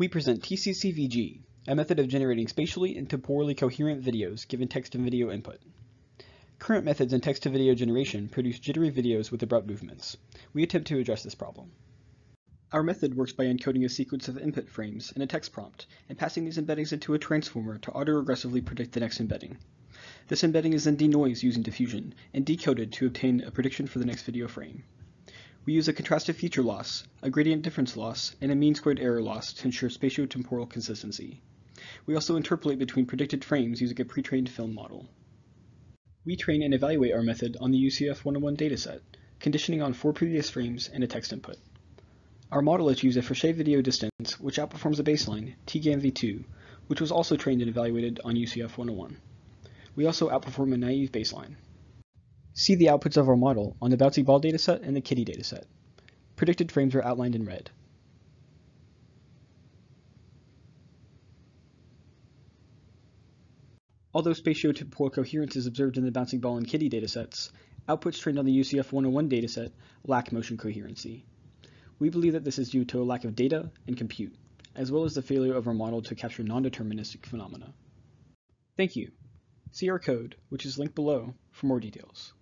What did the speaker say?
We present TCCVG, a method of generating spatially and temporally coherent videos given text and video input. Current methods in text-to-video generation produce jittery videos with abrupt movements. We attempt to address this problem. Our method works by encoding a sequence of input frames in a text prompt and passing these embeddings into a transformer to auto-regressively predict the next embedding. This embedding is then denoised using diffusion and decoded to obtain a prediction for the next video frame. We use a contrastive feature loss, a gradient difference loss, and a mean squared error loss to ensure spatiotemporal consistency. We also interpolate between predicted frames using a pre-trained film model. We train and evaluate our method on the UCF 101 dataset, conditioning on four previous frames and a text input. Our model achieves a Frechet video distance which outperforms the baseline, TGANv2, which was also trained and evaluated on UCF 101. We also outperform a naive baseline. See the outputs of our model on the bouncy ball dataset and the KITTI dataset. Predicted frames are outlined in red. Although spatiotemporal coherence is observed in the bouncing ball and KITTI datasets, outputs trained on the UCF 101 dataset lack motion coherency. We believe that this is due to a lack of data and compute, as well as the failure of our model to capture non-deterministic phenomena. Thank you. See our code, which is linked below, for more details.